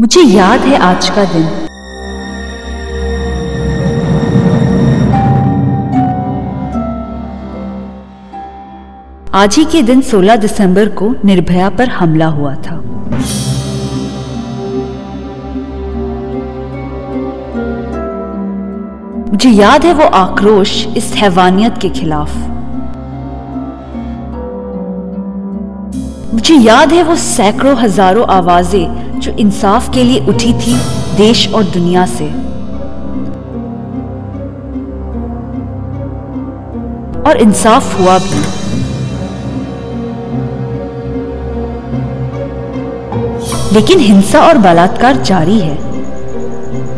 मुझे याद है आज का दिन। आज ही के दिन 16 दिसंबर को निर्भया पर हमला हुआ था। मुझे याद है वो आक्रोश इस हैवानियत के खिलाफ। मुझे याद है वो सैकड़ों हज़ारों आवाज़ें जो इंसाफ के लिए उठी थी देश और दुनिया से। और इंसाफ हुआ भी। लेकिन हिंसा और बलात्कार जारी है।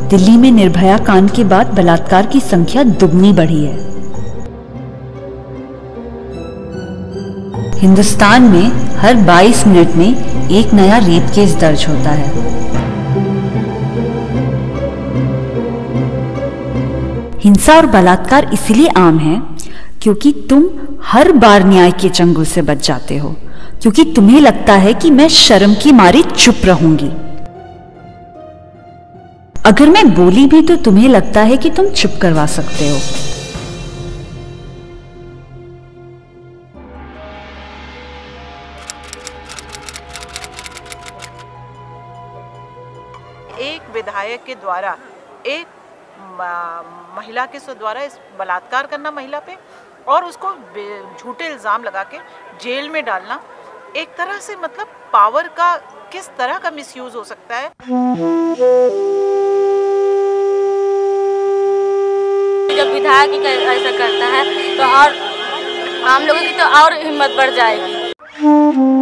दिल्ली में निर्भया कांड के बाद बलात्कार की संख्या दुगनी बढ़ी है। हिंदुस्तान में हर 22 मिनट में एक नया रेप केस दर्ज होता है। हिंसा और बलात्कार इसलिए आम है क्योंकि तुम हर बार न्याय के चंगुल से बच जाते हो, क्योंकि तुम्हें लगता है कि मैं शर्म की मारी चुप रहूँगी। अगर मैं बोली भी तो तुम्हें लगता है कि तुम चुप करवा सकते हो। एक विधायक के द्वारा, एक महिला के द्वारा इस बलात्कार करना महिला पे और उसको झूठे इल्ज़ाम लगा के जेल में डालना, एक तरह से मतलब पावर का किस तरह का मिसयूज हो सकता है? जब विधायक ऐसा करता है तो और आम लोगों की तो और हिम्मत बढ़ जाएगी।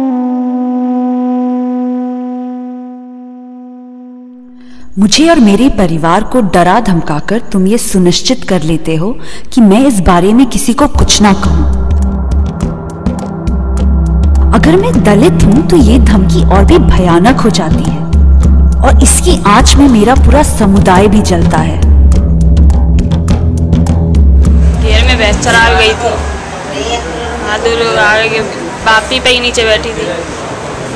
मुझे और मेरे परिवार को डरा धमकाकर तुम ये सुनिश्चित कर लेते हो कि मैं इस बारे में किसी को कुछ ना कहूँ। अगर मैं दलित हूँ तो ये धमकी और भी भयानक हो जाती है। और इसकी आँच में मेरा पूरा समुदाय भी जलता है। में भैंस गई थी। हाँ बापी पे ही नीचे बैठी थी।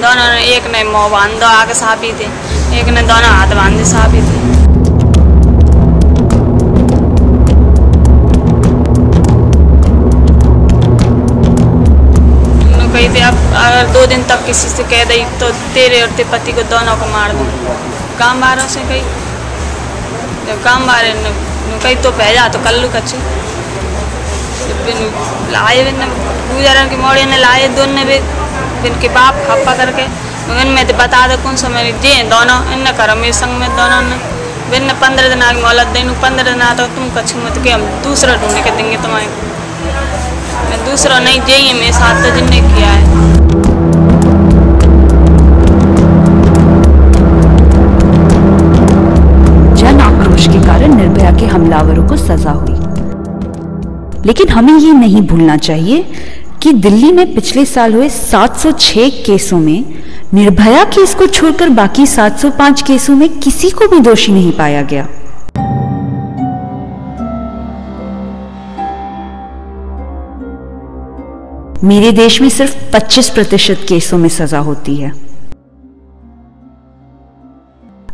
दोनों एक ने मुँह बाँध दो, आगे साफी थे। एक ने दोनों हाथ बांधे उन्होंने कही थी अगर दो दिन तक किसी से कह दी तो तेरे और तेरे पति को दोनों को मार दूँ काम बारों से कही। जब काम बारे ने ने कही तो भेजा तो कल्लू कच्ची। बिन लाए बिन, गुजरन की मोड़ी ने लाए, दोनों भी बिन के बाप खप्पा करके इनमें तो बता दो कौन सा मेरे जे दोनों इन करो मेरे संग में दोनों ने। बिन पंद्रह दिन आगे मोहलत दिन पंद्रह दिन आता तुम कच्छ मत के, हम दूसरा ढूंढ के देंगे तुम्हारे। मैं दूसरा नहीं जे मेरे साथ तो जिनने किया है। जन आक्रोश के कारण निर्भया के हमलावरों को सजा हुई। लेकिन हमें ये नहीं भूलना चाहिए कि दिल्ली में पिछले साल हुए 706 केसों में निर्भया केस को छोड़कर बाकी 705 केसों में किसी को भी दोषी नहीं पाया गया। मेरे देश में सिर्फ़ 25 प्रतिशत केसों में सजा होती है।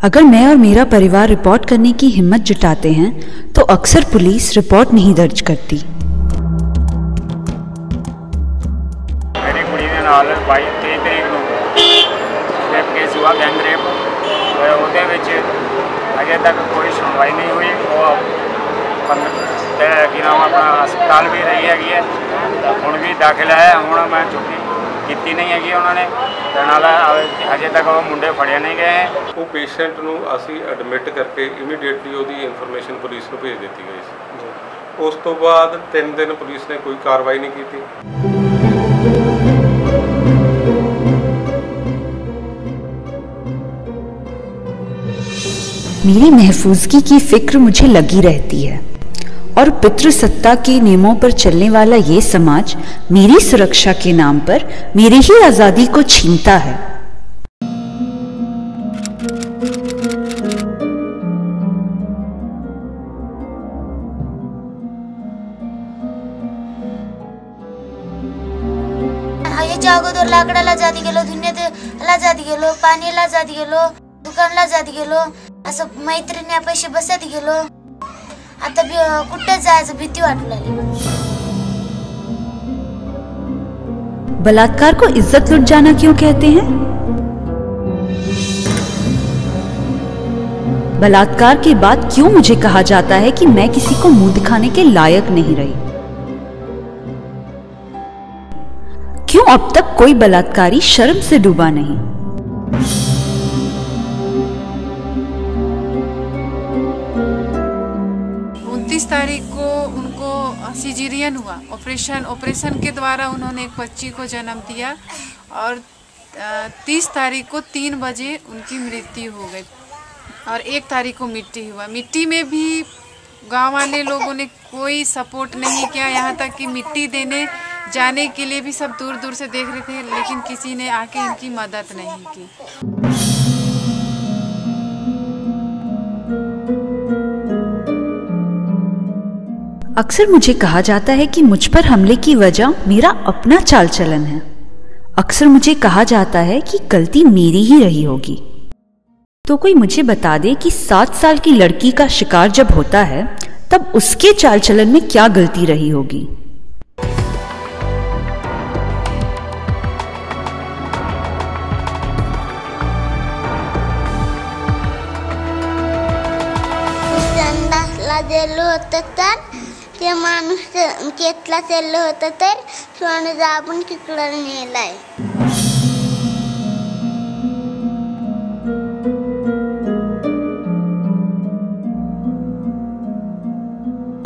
अगर मैं और मेरा परिवार रिपोर्ट करने की हिम्मत जुटाते हैं तो अक्सर पुलिस रिपोर्ट नहीं दर्ज करती। ਉਹਦੇ ਵਿੱਚ ਅਜੇ ਤੱਕ ਕੋਈ ਸੁਣਵਾਈ ਨਹੀਂ ਹੋਈ। ਉਹ ਪੰਨ- ਤੇ ਕੀ ਨਾਮ ਆਪਣਾ ਹਸਪਤਾਲ ਵੀ ਰਹੀ ਹੈਗੀ ਹੈ। ਤਾਂ ਹੁਣ ਵੀ ਦਾਖਲ ਹੈ। ਹੁਣ ਮੈਂ ਛੁੱਟੀ ਕੀਤੀ ਨਹੀਂ ਹੈਗੀ ਉਹਨਾਂ ਨੇ। ਤੇ ਨਾਲ ਅਜੇ ਤੱਕ ਉਹ ਮੁੰਡੇ ਫੜੇ ਨਹੀਂ ਗਏ। ਉਹ ਪੇਸ਼ੈਂਟ ਨੂੰ ਅਸੀਂ ਐਡਮਿਟ ਕਰਕੇ ਇਮੀਡੀਏਟਲੀ ਉਹਦੀ ਇਨਫੋਰਮੇਸ਼ਨ ਪੁਲਿਸ ਨੂੰ ਭੇਜ ਦਿੱਤੀ ਗਈ ਸੀ। ਉਸ ਤੋਂ ਬਾਅਦ 3 ਦਿਨ ਪੁਲਿਸ ਨੇ ਕੋਈ ਕਾਰਵਾਈ ਨਹੀਂ ਕੀਤੀ। मेरी महफूजगी की फ़िक्र मुझे लगी रहती है। और पितृसत्ता के नियमों पर चलने वाला ये समाज मेरी सुरक्षा के नाम पर मेरी ही आज़ादी को छीनता है। ह्याच्या अगोदर लाकडाला जाती गेलो धुण्यात ला जाती गेलो पाण्याला जाती गेलो दुकानला जात गेलो बसत गेलो. आता कुठे जायचं भीती वाटू लागली. बलात्कार को इज़्ज़त लुट जाना क्यों कहते हैं? बलात्कार के बाद क्यों मुझे कहा जाता है कि मैं किसी को मुँह दिखाने के लायक नहीं रही? क्यों अब तक कोई बलात्कारी शर्म से डूबा नहीं? उनतीस तारीख को उनको सिजीरियन हुआ। ऑपरेशन ऑपरेशन के द्वारा उन्होंने एक बच्ची को जन्म दिया और तीस तारीख को तीन बजे उनकी मृत्यु हो गई और एक तारीख को मिट्टी हुआ। मिट्टी में भी गाँव वाले लोगों ने कोई सपोर्ट नहीं किया। यहाँ तक कि मिट्टी देने, जाने के लिए भी सब दूर दूर से देख रहे थे, लेकिन किसी ने आके इनकी मदद नहीं की। अक्सर मुझे कहा जाता है कि मुझ पर हमले की वजह मेरा अपना चाल चलन है। अक्सर मुझे कहा जाता है कि गलती मेरी ही रही होगी। तो कोई मुझे बता दे कि सात साल की लड़की का शिकार जब होता है, तब उसके चाल चलन में क्या गलती रही होगी? होतं तर ते माणूस केतला चाललं होतं तर सोनं दाबून तिकडं नेलाय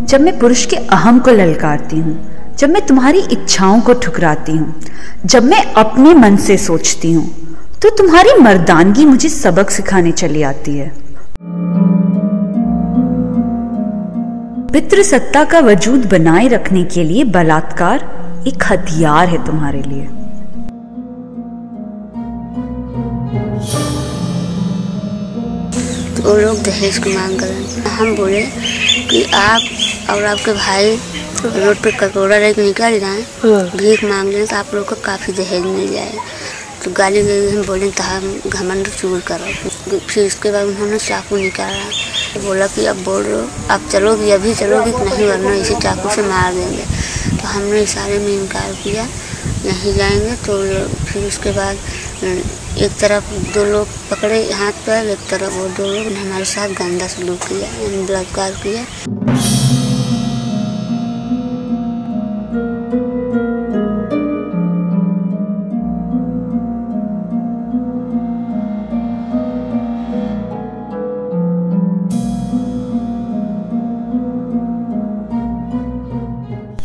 जब मैं पुरुष के अहम को ललकारती हूँ, जब मैं तुम्हारी इच्छाओं को ठुकराती हूँ, जब मैं अपने मन से सोचती हूँ तो तुम्हारी मर्दानगी मुझे सबक सिखाने चली आती है। पितृसत्ता का वजूद बनाए रखने के लिए बलात्कार एक हथियार है तुम्हारे लिए। वो लोग दहेज की मांग करें हम बोले कि आप और आपके भाई रोड पे कटोरा लेके निकल जाए। हाँ। भीख मांग लें तो आप लोग को काफ़ी दहेज मिल जाए तो गाली गई हम बोले तो हम घमंड चूर करो फिर उसके बाद उन्होंने चाकू निकाला। तो बोला कि, अब बोल रहे आप चलोगी, अभी चलोगी नहीं, वरना इसे चाकू से मार देंगे। तो हमने इशारे में इनकार किया, नहीं जाएँगे। तो फिर उसके बाद, एक तरफ़ दो लोग पकड़े हाथ पर, एक तरफ़ वो दो लोग ने हमारे साथ गंदा सलूक किया बलात्कार किया।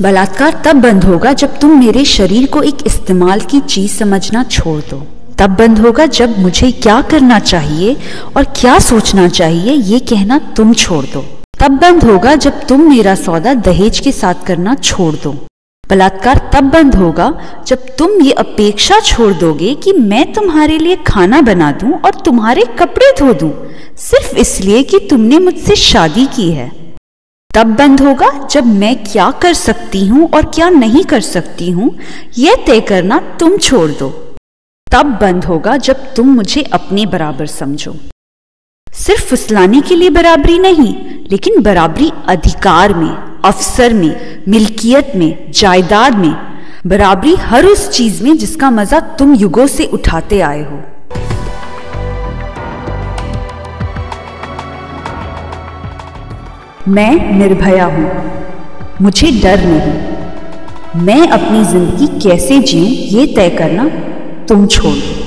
बलात्कार तब बंद होगा जब तुम मेरे शरीर को एक इस्तेमाल की चीज़ समझना छोड़ दो। तब बंद होगा जब मुझे क्या करना चाहिए और क्या सोचना चाहिए, ये कहना तुम छोड़ दो। तब बंद होगा जब तुम मेरा सौदा दहेज के साथ करना छोड़ दो। बलात्कार तब बंद होगा जब तुम ये अपेक्षा छोड़ दोगे कि मैं तुम्हारे लिए खाना बना दूँ और तुम्हारे कपड़े धो दूँ, सिर्फ़ इसलिए कि तुमने मुझसे शादी की है। तब बंद होगा जब मैं क्या कर सकती हूँ और क्या नहीं कर सकती हूँ यह तय करना तुम छोड़ दो। तब बंद होगा जब तुम मुझे अपने बराबर समझो। सिर्फ़ फुसलाने के लिए बराबरी नहीं, लेकिन बराबरी अधिकार में अवसर में, मिल्कियत में, जायदाद में। बराबरी हर उस चीज़ में जिसका मज़ा तुम युगों से उठाते आए हो। मैं निर्भया हूँ। मुझे डर नहीं। मैं अपनी ज़िंदगी कैसे जीऊं, ये तय करना तुम छोड़।